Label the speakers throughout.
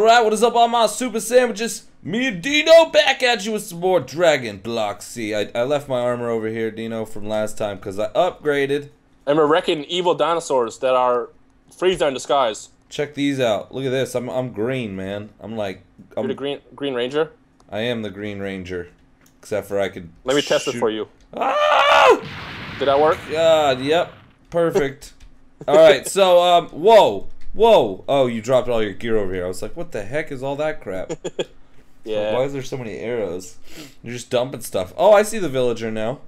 Speaker 1: Alright, what is up all my super sandwiches? Me and Dino back at you with some more Dragon Block C. I, I left my armor over here, Dino, from last time because I upgraded.
Speaker 2: And we're wrecking evil dinosaurs that are Frieza in disguise.
Speaker 1: Check these out. Look at this. I'm, I'm green, man. I'm like...
Speaker 2: You're
Speaker 1: I'm,
Speaker 2: the Green Green Ranger.
Speaker 1: I am the Green Ranger. Except for I could...
Speaker 2: Let me test it for you.
Speaker 1: Ah!
Speaker 2: Did that work?
Speaker 1: God, yep. Perfect. Alright, so, um, whoa. Whoa. Oh, you dropped all your gear over here. I was like, what the heck is all that crap?
Speaker 2: Yeah.
Speaker 1: Why is there so many arrows? You're just dumping stuff. Oh, I see the villager now.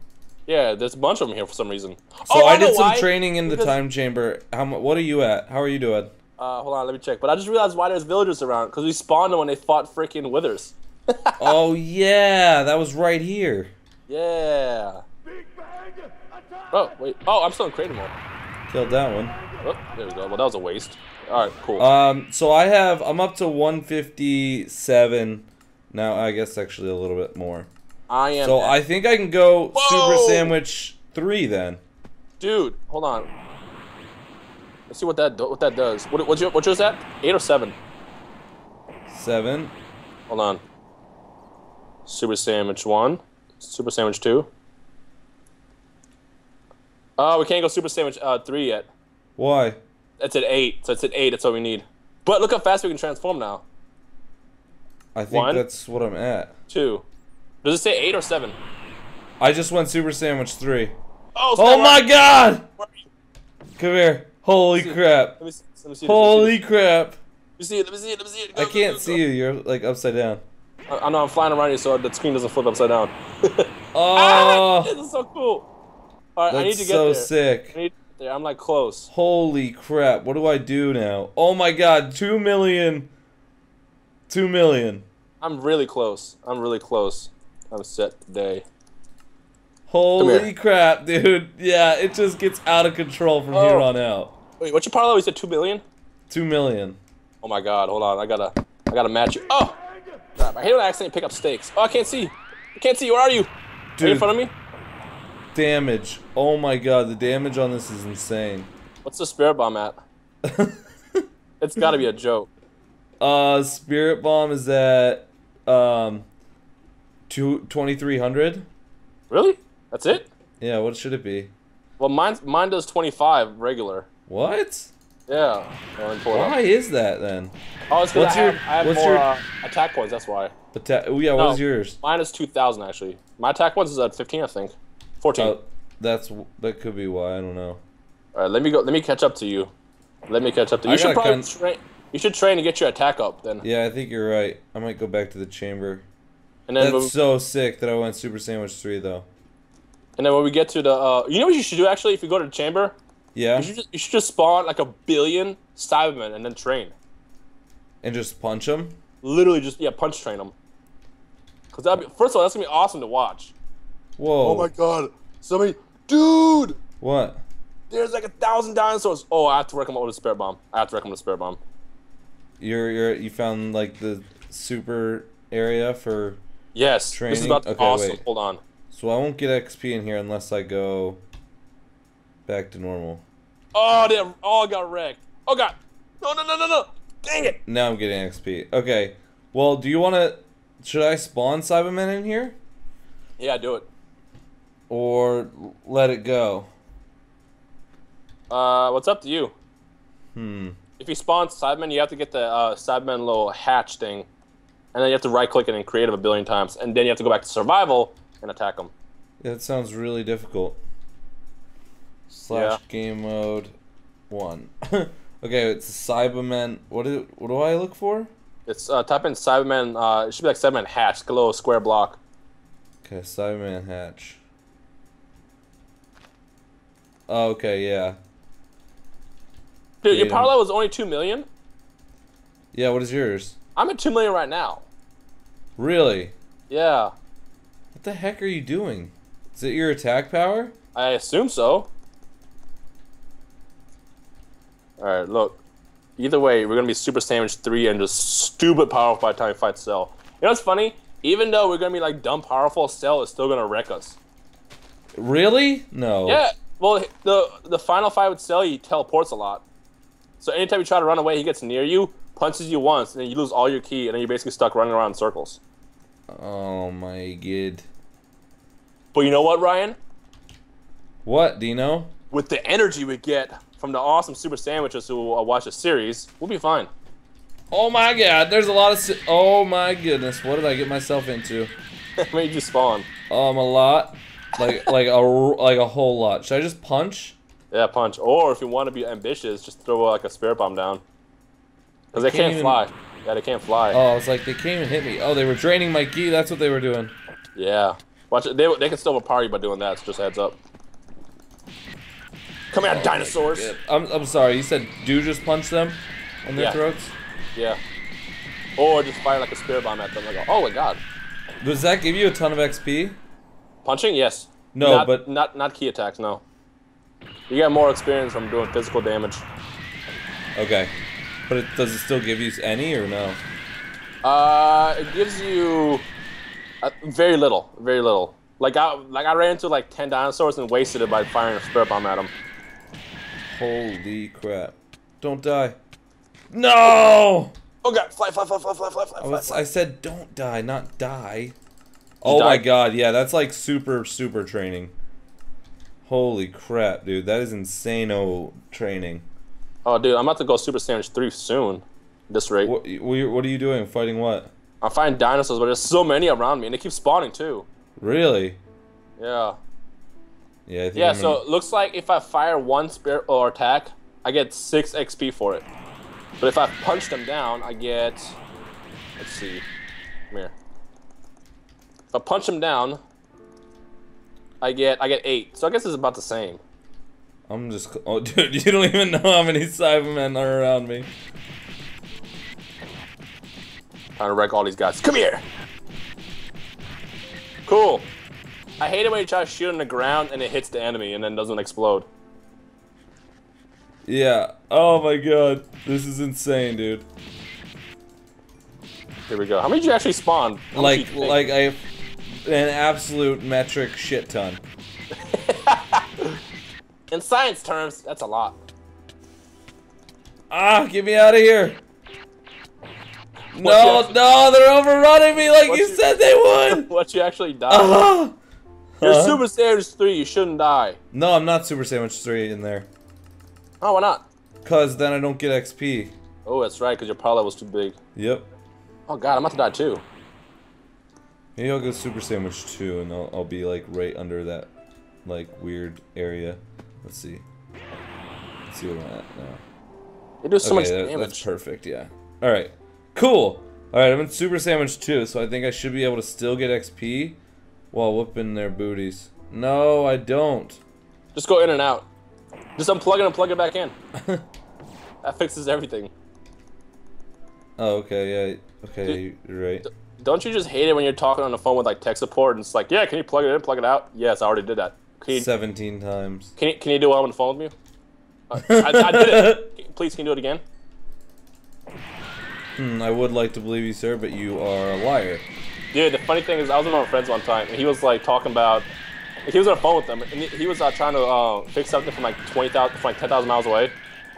Speaker 2: Yeah, there's a bunch of them here for some reason.
Speaker 1: So
Speaker 2: oh,
Speaker 1: I,
Speaker 2: know
Speaker 1: did some
Speaker 2: why.
Speaker 1: training in the time chamber. How What are you at? How are you doing?
Speaker 2: Uh, hold on, let me check. But I just realized why there's villagers around because we spawned them when they fought freaking withers.
Speaker 1: oh yeah, that was right here.
Speaker 2: Yeah. Oh wait. Oh, I'm still in creative mode.
Speaker 1: Killed that one.
Speaker 2: Oh, there we go. Well, that was a waste. All right, cool.
Speaker 1: Um, so I have. I'm up to 157 now. I guess actually a little bit more.
Speaker 2: I am.
Speaker 1: So I think I can go
Speaker 2: Whoa!
Speaker 1: Super Sandwich three then.
Speaker 2: dude, hold on. Let's see what that what that does. What what's your what's yours at? Eight or seven?
Speaker 1: Seven.
Speaker 2: Hold on. Super sandwich one. Super sandwich two. Oh, we can't go super sandwich uh, three yet.
Speaker 1: Why?
Speaker 2: It's at eight, so it's at eight. That's all we need. But look how fast we can transform now.
Speaker 1: I think
Speaker 2: One.
Speaker 1: that's what I'm at.
Speaker 2: Two. Does it say eight or seven?
Speaker 1: I just went Super Sandwich three.
Speaker 2: Oh,
Speaker 1: Oh my God!
Speaker 2: Are you?
Speaker 1: Come here. Holy crap.
Speaker 2: Let me see. Let me see.
Speaker 1: Holy crap.
Speaker 2: Let me see it. Let me see it. Let me see it.
Speaker 1: I can't see you. You're like upside down.
Speaker 2: I, I know I'm flying around you, so the screen doesn't flip upside down.
Speaker 1: Oh, ah!
Speaker 2: this is so cool. All right, I need
Speaker 1: that's
Speaker 2: to get
Speaker 1: so
Speaker 2: there. I
Speaker 1: sick.
Speaker 2: need to get there. I'm like close.
Speaker 1: Holy crap. What do I do now? Oh my god, 2 million. 2 million.
Speaker 2: I'm really close. I'm really close. I'm set today.
Speaker 1: Holy crap, dude. Yeah, it just gets out of control from here
Speaker 2: Oh.
Speaker 1: on out.
Speaker 2: Wait, what's your parlay? You said two million?
Speaker 1: 2 million.
Speaker 2: Oh my god, hold on. I gotta, I gotta match you. Oh, crap! I hate when I accidentally pick up stakes. Oh, I can't see. I can't see. Where are you? Are you in front of me?
Speaker 1: Damage. Oh my god, the damage on this is insane.
Speaker 2: What's the spirit bomb at? It's gotta be a joke.
Speaker 1: uh, Spirit Bomb is at, um, two, 2300?
Speaker 2: Really? That's it?
Speaker 1: Yeah, what should it be?
Speaker 2: Well, mine, mine does 25 regular.
Speaker 1: What?
Speaker 2: Yeah. Go and pull it up.
Speaker 1: Why is that then?
Speaker 2: Oh, it's because
Speaker 1: What's
Speaker 2: I
Speaker 1: your-
Speaker 2: have, I have
Speaker 1: what's
Speaker 2: more
Speaker 1: your-
Speaker 2: uh, attack points. That's why.
Speaker 1: Atta- oh yeah, what
Speaker 2: No.
Speaker 1: is yours?
Speaker 2: Mine is 2,000 actually. My attack points is at 15, I think. 14.
Speaker 1: Oh, that's that could be why I don't know.
Speaker 2: All right, let me go. Let me catch up to you. Let me catch up to you.
Speaker 1: I
Speaker 2: You should probably train. You should train to get your attack up then.
Speaker 1: Yeah, I think you're right. I might go back to the chamber.
Speaker 2: And then,
Speaker 1: That's so sick that I went Super Sandwich three though.
Speaker 2: and then when we get to the, uh, you know what you should do actually? If you go to the chamber,
Speaker 1: Yeah,
Speaker 2: you should just, you should just spawn like a billion Saibamen and then train.
Speaker 1: and just punch them.
Speaker 2: Literally just yeah, punch train them. Cause that be first of all that's gonna be awesome to watch.
Speaker 1: Whoa!
Speaker 2: Oh my god, somebody, dude,
Speaker 1: What?
Speaker 2: there's like a thousand dinosaurs. Oh, I have to recommend with a spare bomb. I have to recommend a spare bomb.
Speaker 1: You're you're you found like the super area for.
Speaker 2: Yes,
Speaker 1: Training?
Speaker 2: this is about to
Speaker 1: Okay,
Speaker 2: awesome.
Speaker 1: wait.
Speaker 2: Hold on.
Speaker 1: So I won't get XP in here unless I go back to normal.
Speaker 2: Oh, they oh, all got wrecked. Oh god, no no no no no, dang it.
Speaker 1: Now I'm getting XP. Okay. Well, do you want to? Should I spawn Saibamen in here
Speaker 2: Yeah, do it.
Speaker 1: Or let it go?
Speaker 2: Uh, what's up to you?
Speaker 1: Hmm.
Speaker 2: If you spawn Saibaman, you have to get the uh, Saibaman little hatch thing, and then you have to right click it in creative a billion times, and then you have to go back to survival and attack them.
Speaker 1: That sounds really difficult. Slash game mode one. okay, it's Saibamen. What do what do I look for?
Speaker 2: It's uh, type in Saibaman. Uh, it should be like Saibaman hatch, like a little square block.
Speaker 1: Okay, Saibaman hatch. Oh, okay, yeah.
Speaker 2: Dude, your
Speaker 1: Yeah.
Speaker 2: power level is only two million.
Speaker 1: Yeah, what is yours?
Speaker 2: I'm at two million right now.
Speaker 1: Really?
Speaker 2: Yeah,
Speaker 1: What the heck are you doing? Is it your attack power?
Speaker 2: I assume so. All right, look. Either way, we're gonna be Super Sandwich three and just stupid powerful by the time we fight Cell. You know what's funny? Even though we're gonna be like dumb powerful, Cell is still gonna wreck us.
Speaker 1: Really? No.
Speaker 2: Yeah. Well, the the final fight with Cell, he teleports a lot. So anytime you try to run away, he gets near you, punches you once, and then you lose all your ki, and then you're basically stuck running around in circles.
Speaker 1: Oh my god.
Speaker 2: But you know what, Ryan?
Speaker 1: What, Dino?
Speaker 2: With the energy we get from the awesome super sandwiches who will watch the series, we'll be fine.
Speaker 1: Oh my god, there's a lot of. Oh my goodness, what did I get myself into?
Speaker 2: made you spawn.
Speaker 1: Um, a lot, like like a like a whole lot. Should I just punch?
Speaker 2: Yeah, punch. Or if you want to be ambitious, just throw like a spirit bomb down. Because they,
Speaker 1: They
Speaker 2: can't,
Speaker 1: can't
Speaker 2: fly. Yeah, they can't fly.
Speaker 1: Oh, it's like, they came and hit me. Oh, they were draining my ki. That's what they were doing.
Speaker 2: Yeah. Watch it. They, they can still you by doing that, so just heads up. Come here, oh,
Speaker 1: dinosaurs! I'm I'm sorry. You said do just punch them in their
Speaker 2: Yeah.
Speaker 1: throats.
Speaker 2: Yeah. Or just fire like a spirit bomb at them. Like, oh my god.
Speaker 1: Does that give you a ton of XP?
Speaker 2: Punching? Yes.
Speaker 1: No,
Speaker 2: Not-
Speaker 1: but
Speaker 2: Not, not ki attacks, no. You get more experience from doing physical damage.
Speaker 1: okay. But it, does it still give you any or no?
Speaker 2: Uh, it gives you uh, very little, very little. Like I, like I ran into like ten dinosaurs and wasted it by firing a spirit bomb at them.
Speaker 1: Holy crap! Don't die. No!
Speaker 2: Oh god, fly, fly, fly, fly, fly, fly, fly,
Speaker 1: I,
Speaker 2: fly,
Speaker 1: was,
Speaker 2: fly.
Speaker 1: I said don't die, not die. Oh my god, yeah, that's like super, super training. Holy crap, dude. That is insano training.
Speaker 2: Oh dude, I'm about to go Super Sandwich three soon. This rate,
Speaker 1: What, what are you doing? Fighting what?
Speaker 2: I'm fighting dinosaurs, but there's so many around me, and they keep spawning too.
Speaker 1: Really?
Speaker 2: Yeah.
Speaker 1: Yeah, I think
Speaker 2: Yeah.
Speaker 1: I'm
Speaker 2: So
Speaker 1: gonna-
Speaker 2: it looks like if I fire one spirit or attack, I get six XP for it. But if I punch them down, I get. Let's see. Come here. If I punch him down, I get I get eight. So I guess it's about the same.
Speaker 1: I'm just. Oh, dude, you don't even know how many Saibamen are around me.
Speaker 2: Trying to wreck all these guys. Come here. Cool. I hate it when you try to shoot on the ground and it hits the enemy and then doesn't explode.
Speaker 1: Yeah. Oh my god. This is insane, dude.
Speaker 2: Here we go. How many did you actually spawn? How
Speaker 1: Like,
Speaker 2: do you think?
Speaker 1: like I, an absolute metric shit ton.
Speaker 2: in science terms, that's a lot.
Speaker 1: Ah, get me out of here. No, no, they're overrunning me like you said they would.
Speaker 2: What you actually die?
Speaker 1: Ah.
Speaker 2: You're
Speaker 1: Huh?
Speaker 2: Super Saiyan 3, you shouldn't die.
Speaker 1: No, I'm not Super Sandwich 3 in there.
Speaker 2: Oh, why not?
Speaker 1: Cause then I don't get XP.
Speaker 2: Oh, that's right, because your power was too big.
Speaker 1: Yep.
Speaker 2: Oh god, I'm about to die too.
Speaker 1: Maybe I'll go Super Sandwich 2 and I'll, I'll be like right under that like weird area. Let's see. Let's see what I'm at now.
Speaker 2: You do so much
Speaker 1: that-
Speaker 2: damage.
Speaker 1: That's perfect, yeah. Alright. Cool. Alright, I'm in Super Sandwich 2, so I think I should be able to still get XP while whooping their booties. No, I don't.
Speaker 2: Just go in and out. Just unplug it and plug it back in. that fixes everything.
Speaker 1: Oh, okay, yeah. Okay, you're right.
Speaker 2: Don't you just hate it when you're talking on the phone with like tech support and it's like, yeah, can you plug it in, plug it out? Yes, I already did that. You,
Speaker 1: 17 times.
Speaker 2: can you, can you do it on the phone with me? Uh, I, I did it. Please, can you do it again?
Speaker 1: Hmm, I would like to believe you, sir, but you are a liar.
Speaker 2: Dude, the funny thing is, I was with my friends one time, and he was like talking about. He was on the phone with them, and he- he was uh, trying to uh, fix something from like twenty thousand, from like ten thousand miles away,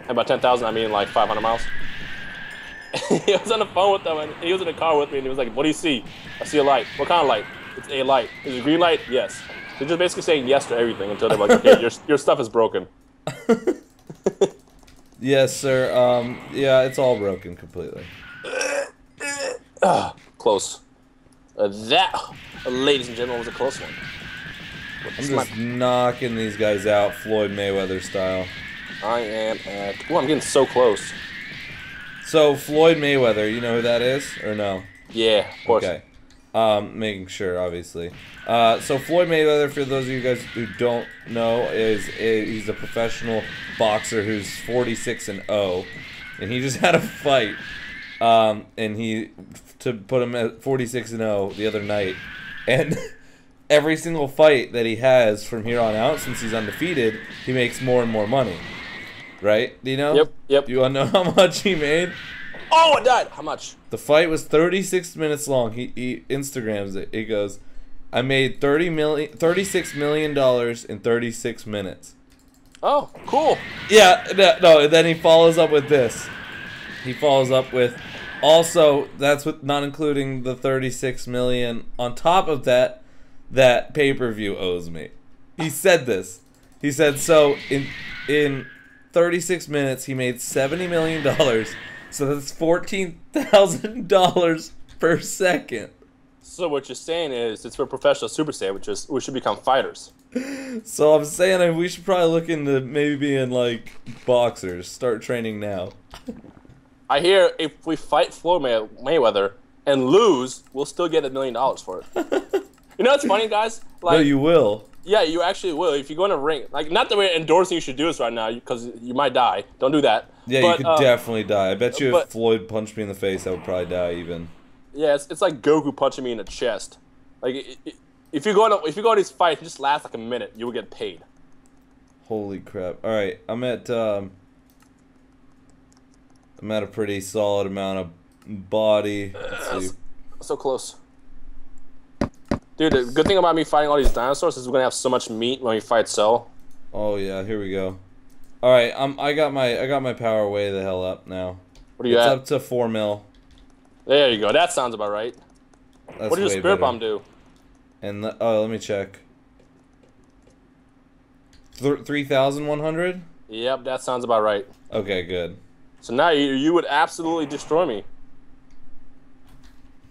Speaker 2: and by ten thousand I mean like five hundred miles. he was on the phone with them, and he was in the car with me, and he was like, "What do you see? I see a light. What kind of light? It's a light. Is it a green light? Yes." They're just basically saying yes to everything until they're like, "Okay, your your stuff is broken."
Speaker 1: Yes, sir. Um, yeah, it's all broken completely.
Speaker 2: Close. Uh, that, ladies and gentlemen, was a close one.
Speaker 1: I'm
Speaker 2: is my-
Speaker 1: just knocking these guys out, Floyd Mayweather style.
Speaker 2: I am at. Oh, I'm getting so close.
Speaker 1: So Floyd Mayweather, you know who that is, or no?
Speaker 2: Yeah, of course.
Speaker 1: Okay. Um, making sure, obviously. Uh, so Floyd Mayweather, for those of you guys who don't know, is, is he's a professional boxer who's 46 and 0, and he just had a fight. Um, and he to put him at 46 and 0 the other night, and every single fight that he has from here on out, since he's undefeated, he makes more and more money. Right? Do you know?
Speaker 2: Yep, yep.
Speaker 1: You wanna know how much he made?
Speaker 2: Oh, I died. How much?
Speaker 1: The fight was 36 minutes long. He, he Instagrams it. He goes, "I made 30 million, 36 million dollars in 36 minutes."
Speaker 2: Oh, cool.
Speaker 1: Yeah, no, no. Then he follows up with this: he follows up with, also that's with not including the 36 million on top of that that pay per view owes me. He said this. He said so in in 36 minutes he made 70 million dollars. So that's fourteen thousand dollars per second.
Speaker 2: So what you're saying is it's for professional Super is we should become fighters.
Speaker 1: So I'm saying we should probably look into maybe being like boxers. Start training now.
Speaker 2: I hear if we fight Floyd May- Mayweather and lose, we'll still get a million dollars for it. you know what's funny, guys? Like,
Speaker 1: no, you will.
Speaker 2: Yeah, you actually will if you go in a ring. Like, not that we're endorsing you should do this right now because you might die. Don't do that.
Speaker 1: Yeah,
Speaker 2: But,
Speaker 1: you could
Speaker 2: uh,
Speaker 1: definitely die. I bet you if Floyd punched me in the face, I would probably die even.
Speaker 2: Yeah, it's, it's like Goku punching me in the chest. Like, if you go to if you go to these fights, and just last like a minute, you will get paid.
Speaker 1: Holy crap! All right, I'm at um, I'm at a pretty solid amount of body. See.
Speaker 2: So close. Dude, the good thing about me fighting all these dinosaurs is we're gonna have so much meat when we fight Cell.
Speaker 1: Oh yeah, here we go. All right, I'm I got my I got my power way the hell up now.
Speaker 2: What are you
Speaker 1: It's
Speaker 2: at?
Speaker 1: up to four mil.
Speaker 2: There you go. That sounds about right.
Speaker 1: That's
Speaker 2: what does your spirit
Speaker 1: better.
Speaker 2: bomb do?
Speaker 1: And oh, let me check. Three thousand one hundred.
Speaker 2: Yep, that sounds about right.
Speaker 1: Okay, good.
Speaker 2: So now you you would absolutely destroy me.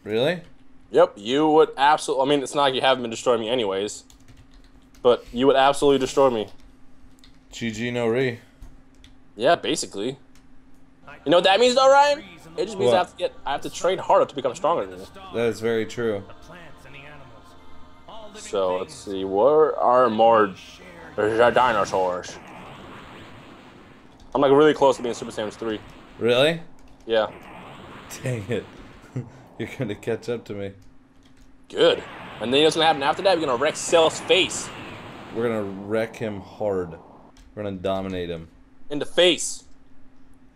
Speaker 1: Really?
Speaker 2: Yep, you would absolutely. I mean, it's not like you haven't been destroying me anyways, but you would absolutely destroy me.
Speaker 1: GG no re.
Speaker 2: Yeah, basically. You know what that means, though, Ryan? It just means I have to get I have to train harder to become stronger than you.
Speaker 1: That is very true.
Speaker 2: So let's see, where are more dinosaurs? I'm like really close to being Super Saiyan 3.
Speaker 1: Really?
Speaker 2: Yeah,
Speaker 1: Dang it. You're gonna catch up to me.
Speaker 2: good. And then you know what's gonna happen after that? We're gonna wreck Cell's face
Speaker 1: We're gonna wreck him hard. We're gonna dominate him.
Speaker 2: in the face.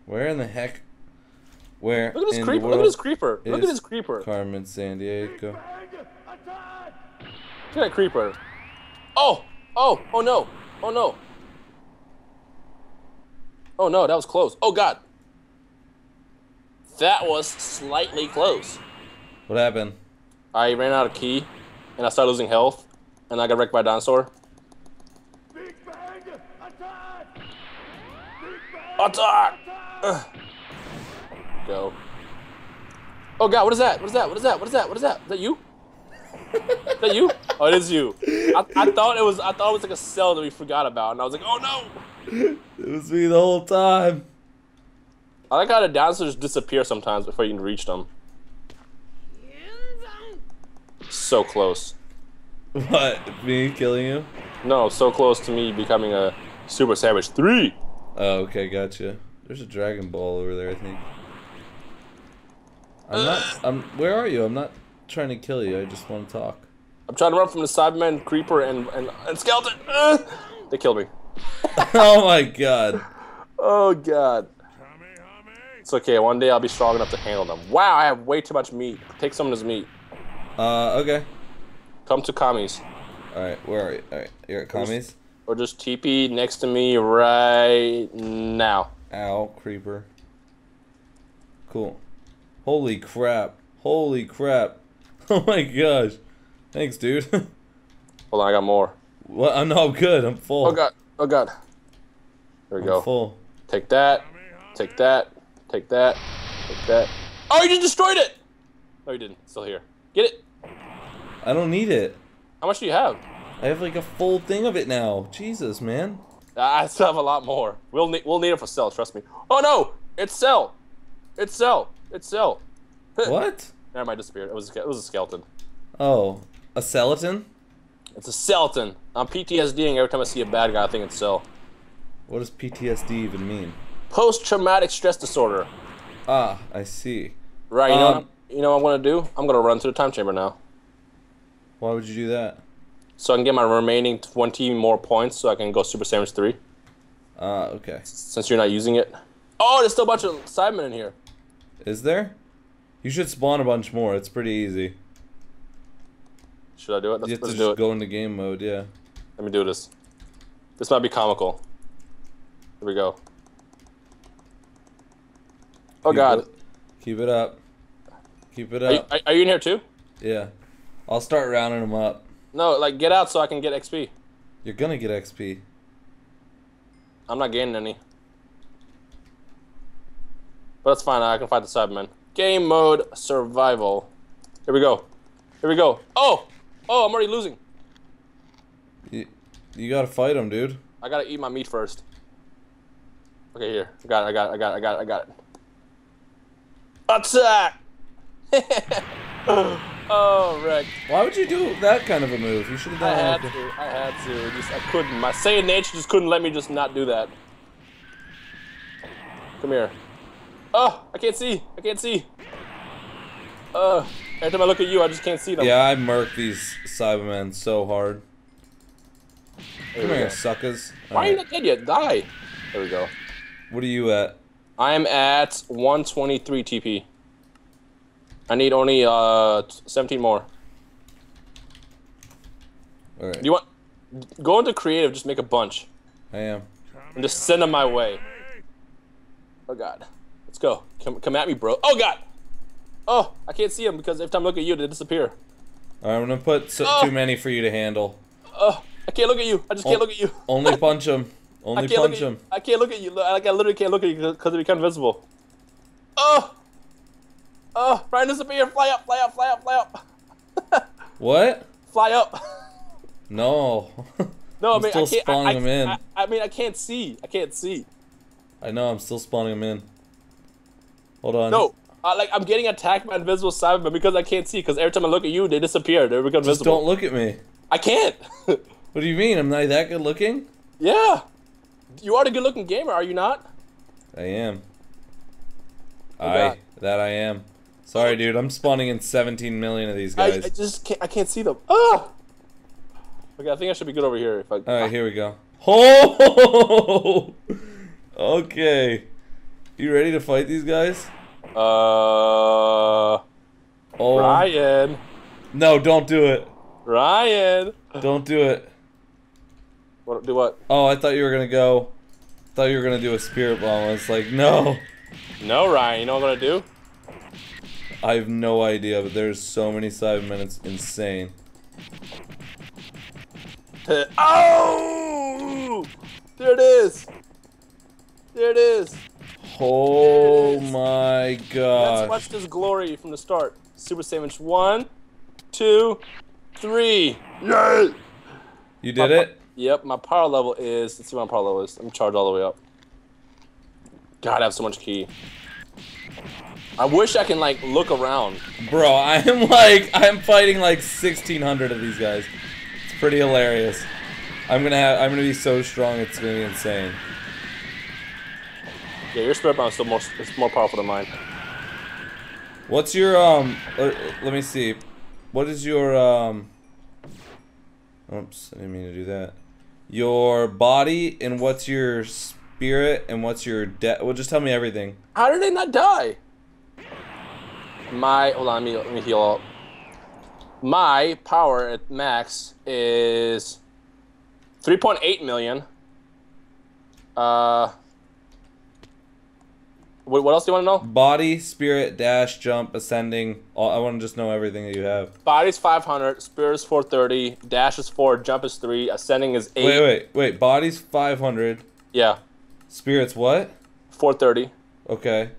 Speaker 1: Where in the heck? Where
Speaker 2: Look at this creeper. Look at this creeper. Look at this creeper.
Speaker 1: Carmen Sandiego.
Speaker 2: Look at that creeper. Oh! Oh! Oh no! Oh no! Oh no, that was close. Oh god! That was slightly close.
Speaker 1: What happened?
Speaker 2: I ran out of ki, and I started losing health, and I got wrecked by a dinosaur. Attack! Ugh. Go. Oh god, what is that? What is that? What is that? What is that? What is that? Is that you? is that you? Oh, it is you. I, I thought it was. I thought it was like a cell that we forgot about, and I was like, oh no!
Speaker 1: It was me the whole time.
Speaker 2: I like how the dinosaurs disappear sometimes before you can reach them. So close.
Speaker 1: What? Me killing you?
Speaker 2: No, so close to me becoming a Super Savage 3.
Speaker 1: Oh, okay, gotcha. There's a Dragon Ball over there, I think. I'm not. I'm. Where are you? I'm not trying to kill you. I just want to talk.
Speaker 2: I'm trying to run from the Saibaman, Creeper, and, and, and Skeleton. Ugh. They killed me.
Speaker 1: oh my god.
Speaker 2: Oh, God. It's okay. One day I'll be strong enough to handle them. Wow, I have way too much meat. Take some of this meat.
Speaker 1: Uh, okay.
Speaker 2: Come to Kami's.
Speaker 1: All right. Where are you? All right. You're at Kami's.
Speaker 2: Or just TP next to me right now.
Speaker 1: Ow, creeper. Cool. Holy crap. Holy crap. Oh my gosh. Thanks, dude.
Speaker 2: Hold on, I got more.
Speaker 1: what? I'm no I'm good. I'm full.
Speaker 2: Oh, God. Oh, God. There we
Speaker 1: I'm
Speaker 2: go.
Speaker 1: full.
Speaker 2: Take that. Take that. Take that. Take that. Oh, you just destroyed it! No, you didn't. It's still here. Get it.
Speaker 1: I don't need it.
Speaker 2: How much do you have?
Speaker 1: I have like a full thing of it now. Jesus, man.
Speaker 2: I still have a lot more. We'll need we'll need it for Cell. Trust me. Oh no! It's Cell. It's Cell. It's Cell.
Speaker 1: What?
Speaker 2: Never mind. Disappeared. It was it was a skeleton.
Speaker 1: Oh, a skeleton?
Speaker 2: It's a skeleton. I'm PTSDing every time I see a bad guy. I think it's Cell.
Speaker 1: What does PTSD even mean?
Speaker 2: Post traumatic stress disorder.
Speaker 1: Ah, I see.
Speaker 2: Right. You know.
Speaker 1: Um,
Speaker 2: what, you know what I'm gonna do? I'm gonna run to the time chamber now,
Speaker 1: Why would you do that?
Speaker 2: so I can get my remaining 20 more points, so I can go Super Saiyans 3.
Speaker 1: Ah, okay.
Speaker 2: Since you're not using it. Oh, there's still a bunch of Saibamen in here.
Speaker 1: Is there? You should spawn a bunch more. It's pretty easy.
Speaker 2: Should I do it? Let's,
Speaker 1: You have to just
Speaker 2: do it.
Speaker 1: go into game mode, yeah.
Speaker 2: Let me do this. This might be comical. Here we go. Oh
Speaker 1: Keep
Speaker 2: god.
Speaker 1: it- Keep it up. Keep it
Speaker 2: Are you,
Speaker 1: up.
Speaker 2: are- are you in here too?
Speaker 1: Yeah. I'll start rounding them up.
Speaker 2: No, like get out so I can get XP.
Speaker 1: You're gonna get XP.
Speaker 2: I'm not gaining any. But that's fine. I can fight the Saibamen. Game mode survival. Here we go. Here we go. Oh! Oh, I'm already losing.
Speaker 1: You, you gotta fight them, dude.
Speaker 2: I gotta eat my meat first. Okay, here. I got it, I got it, I got it, I got it, I got it. Attack! oh, wreck.
Speaker 1: Why would you do that kind of a move? You should have done I
Speaker 2: had
Speaker 1: it.
Speaker 2: to. I had to. Just I couldn't. My Saiyan nature just couldn't let me just not do that. Come here. Oh, I can't see. I can't see. Uh, every time I look at you, I just can't see them.
Speaker 1: Yeah, I murk these Saibamen so hard.
Speaker 2: There
Speaker 1: Come here,
Speaker 2: go.
Speaker 1: suckers.
Speaker 2: Why are you not dead yet? Die. There we go.
Speaker 1: What are you at?
Speaker 2: I am at 123 TP. I need only uh 17 more.
Speaker 1: Alright,
Speaker 2: Do you want go into creative? Just make a bunch
Speaker 1: I am.
Speaker 2: and just send them my way. Oh god, let's go. Come come at me, bro. Oh god. Oh, I can't see them because every time I look at you, they disappear.
Speaker 1: I'm gonna put so,
Speaker 2: Oh.
Speaker 1: too many for you to handle.
Speaker 2: Oh, I can't look at you. I just can't
Speaker 1: Oh,
Speaker 2: look at you.
Speaker 1: Only punch them. Only punch them.
Speaker 2: I can't look at you. Like I literally can't look at you because they become invisible. Oh. Oh, Ryan disappear. Fly up, fly up, fly up, fly up.
Speaker 1: What?
Speaker 2: fly up.
Speaker 1: No.
Speaker 2: No, I
Speaker 1: I'm
Speaker 2: mean
Speaker 1: still
Speaker 2: I can't.
Speaker 1: spawning
Speaker 2: I, I,
Speaker 1: them in.
Speaker 2: I, I mean I can't see. I can't see.
Speaker 1: I know, I'm still spawning them in. Hold on.
Speaker 2: No, uh, like I'm getting attacked by invisible Saibamen because I can't see. Because every time I look at you, they disappear. They become
Speaker 1: Just
Speaker 2: visible.
Speaker 1: don't look at me.
Speaker 2: I can't.
Speaker 1: What do you mean? I'm not that good looking?
Speaker 2: yeah, you are a good-looking gamer, are you not?
Speaker 1: I am.
Speaker 2: Oh,
Speaker 1: I
Speaker 2: God.
Speaker 1: that I am. Sorry, dude. I'm spawning in 17 million of these
Speaker 2: I,
Speaker 1: guys.
Speaker 2: I just can't. I can't see them. Ah. Okay, I think I should be good over here. If I.
Speaker 1: All right, here we go. Oh. okay. You ready to fight these guys?
Speaker 2: Uh.
Speaker 1: Oh.
Speaker 2: Ryan.
Speaker 1: No, don't do it.
Speaker 2: Ryan.
Speaker 1: Don't do it.
Speaker 2: What? Do what?
Speaker 1: Oh, I thought you were gonna go. Thought you were gonna do a spirit bomb. It's like no.
Speaker 2: No, Ryan. You know what I'm gonna do?
Speaker 1: I have no idea, but there's so many Saibamen. It's insane.
Speaker 2: Uh, oh! There it is. There it is.
Speaker 1: Oh
Speaker 2: Yes.
Speaker 1: my
Speaker 2: god.
Speaker 1: Let's
Speaker 2: watch this glory from the start. Super Saiyan one, two, three. Yay!
Speaker 1: You did it?
Speaker 2: Yep, my power level is. Let's see what my power level is. I'm charged all the way up. God, I have so much ki. I wish I can like look around.
Speaker 1: Bro, I'm like, I'm fighting like 1,600 of these guys. It's pretty hilarious. I'm gonna have, I'm gonna be so strong, it's gonna be insane.
Speaker 2: Yeah, your spirit bomb is still more. It's more powerful than mine.
Speaker 1: What's your, um, let, let me see. What is your, um, oops, I didn't mean to do that. Your body and what's your spirit and what's your death? Well, just tell me everything.
Speaker 2: How did they not die? My hold on, let me let me heal up. My power at max is 3.8 million. Uh, what, what else do you want to know?
Speaker 1: Body, spirit, dash, jump, ascending. All, I want to just know everything that you have.
Speaker 2: Body's 500, spirit is 430, dash is 4, jump is 3, ascending is 8.
Speaker 1: Wait, wait, wait. Body's 500.
Speaker 2: Yeah,
Speaker 1: Spirit's what?
Speaker 2: 430.
Speaker 1: Okay.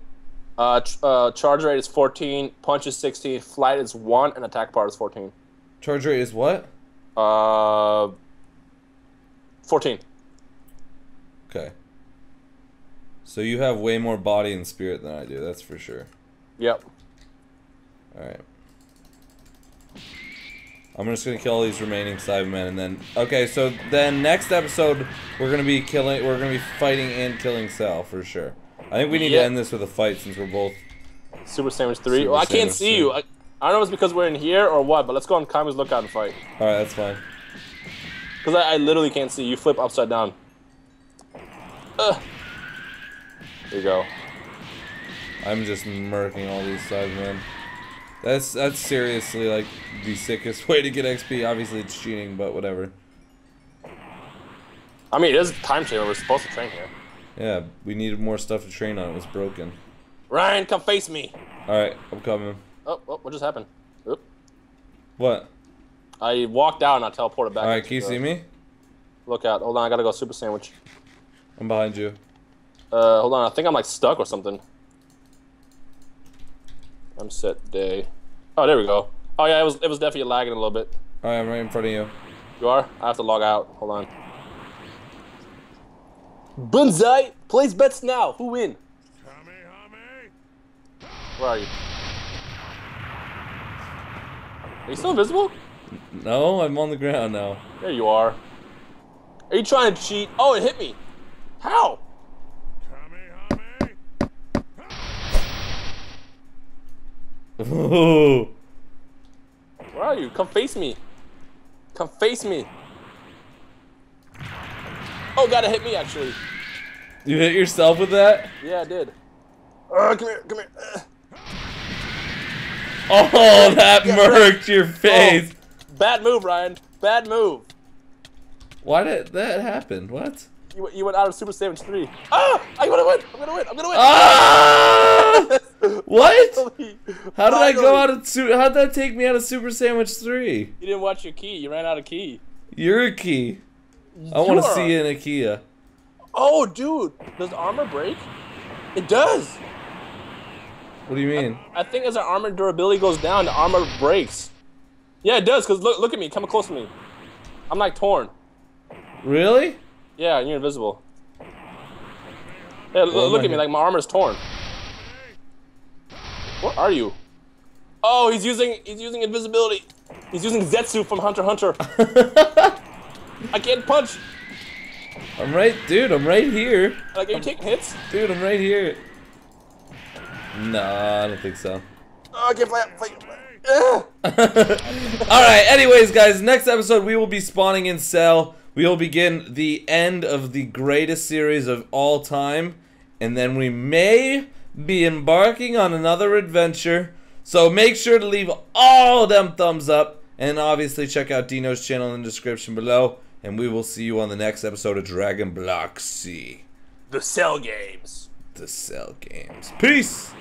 Speaker 2: Uh, ch- uh, charge rate is 14, punch is 16, flight is 1, and attack power is 14.
Speaker 1: Charge rate is what?
Speaker 2: Uh, 14.
Speaker 1: Okay. So you have way more body and spirit than I do, that's for sure.
Speaker 2: Yep.
Speaker 1: Alright. I'm just gonna kill all these remaining Saibamen and then okay, so then next episode we're gonna be killing we're gonna be fighting and killing Cell for sure. I think we need
Speaker 2: Yeah.
Speaker 1: to end this with a fight since we're both
Speaker 2: Super Sandwich 3.
Speaker 1: Super
Speaker 2: well, I can't see
Speaker 1: 3.
Speaker 2: you. I, I don't know if it's because we're in here or what, but let's go on Kami's lookout and fight.
Speaker 1: Alright, that's fine.
Speaker 2: Because I, I literally can't see. You flip upside down. Ugh. There you go.
Speaker 1: I'm just murking all these sides, man. That's that's seriously like the sickest way to get XP. Obviously it's cheating, but whatever.
Speaker 2: I mean, it is time chamber. We're supposed to train here.
Speaker 1: Yeah, we needed more stuff to train on. It was broken.
Speaker 2: Ryan, come face me.
Speaker 1: Alright, I'm coming.
Speaker 2: Oh, oh what just happened? Oop.
Speaker 1: What?
Speaker 2: I walked out and I teleported back.
Speaker 1: Alright, can you
Speaker 2: the-
Speaker 1: see me?
Speaker 2: Look out. Hold on, I gotta go super sandwich.
Speaker 1: I'm behind you.
Speaker 2: Uh, hold on, I think I'm like stuck or something. I'm set day. Oh, there we go. Oh yeah, it was it was definitely lagging a little bit.
Speaker 1: Alright, I'm right in front of you.
Speaker 2: You are? I have to log out. Hold on. Bunzai, place bets now. Who win? Where are you? Are you still invisible?
Speaker 1: No, I'm on the ground now.
Speaker 2: There you are. Are you trying to cheat? Oh, it hit me. How?
Speaker 1: Ooh.
Speaker 2: Where are you? Come face me. Come face me. Oh, God, it hit me actually.
Speaker 1: You hit yourself with that?
Speaker 2: Yeah, I did. Uh, come here, come here. Uh.
Speaker 1: Oh, that murked your face.
Speaker 2: Bad move, Ryan. Bad move.
Speaker 1: Why did that happen? What?
Speaker 2: You, you went out of Super Sandwich 3. Ah! I'm gonna win! I'm gonna win! I'm gonna win!
Speaker 1: Ah! what?
Speaker 2: Finally.
Speaker 1: How did I go out of su- How did that take me out of Super Sandwich 3?
Speaker 2: You didn't watch your ki. You ran out of ki.
Speaker 1: You're a key. I want to see you in a Kia.
Speaker 2: Oh, dude. Does armor break? It does.
Speaker 1: What do you mean?
Speaker 2: I think as our armor durability goes down, the armor breaks. Yeah, it does. Cause look, look at me. Come close to me. I'm like torn.
Speaker 1: Really?
Speaker 2: Yeah, and you're invisible. Yeah,
Speaker 1: Oh
Speaker 2: look at me. Like my armor's torn. What are you? Oh, he's using he's using invisibility. He's using Zetsu from Hunter Hunter. I can't punch.
Speaker 1: I'm right, dude. I'm right here.
Speaker 2: Like, are you taking hits?
Speaker 1: Dude, I'm right here. Nah, I don't think so.
Speaker 2: Oh, I can't play. play, play.
Speaker 1: Alright, anyways, guys, next episode we will be spawning in Cell. We will begin the end of the greatest series of all time. And then we may be embarking on another adventure. So make sure to leave all them thumbs up. And obviously check out Dino's channel in the description below. And we will see you on the next episode of Dragon Block C.
Speaker 2: The Cell games.
Speaker 1: The Cell Games. Peace!